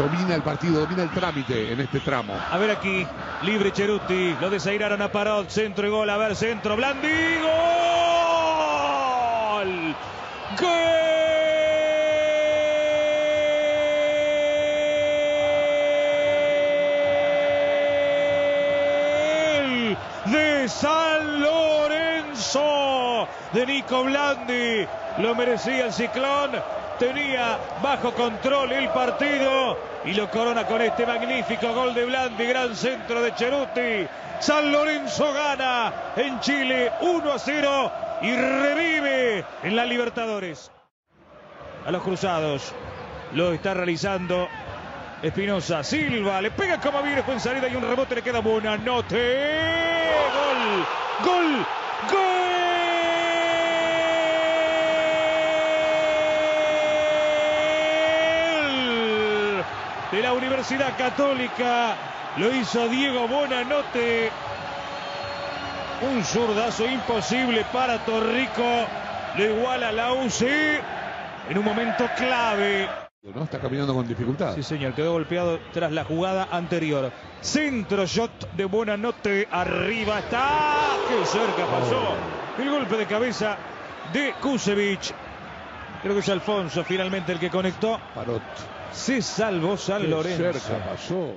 domina el partido, domina el trámite en este tramo. A ver aquí, libre Cheruti, lo desairaron a Parot, centro y gol, a ver, centro, Blandi, gol. Gol de San Lorenzo de Nico Blandi. Lo merecía el ciclón. Tenía bajo control el partido y lo corona con este magnífico gol de Blandi, gran centro de Cheruti. San Lorenzo gana en Chile 1 a 0 y revive en la Libertadores. A los cruzados lo está realizando Espinosa. Silva le pega como viene en salida y un rebote le queda buena. Note. Gol, gol, gol de la Universidad Católica. Lo hizo Diego Bonanote. Un zurdazo imposible para Torrico. Lo iguala la UCI en un momento clave. ¿no? Está caminando con dificultad. Sí, señor, quedó golpeado tras la jugada anterior. Centro shot de Bonanote. Arriba está. ¡Qué cerca pasó! El golpe de cabeza de Kusevich. Creo que es Alfonso finalmente el que conectó. Parot. Se salvó San Qué Lorenzo. cerca pasó.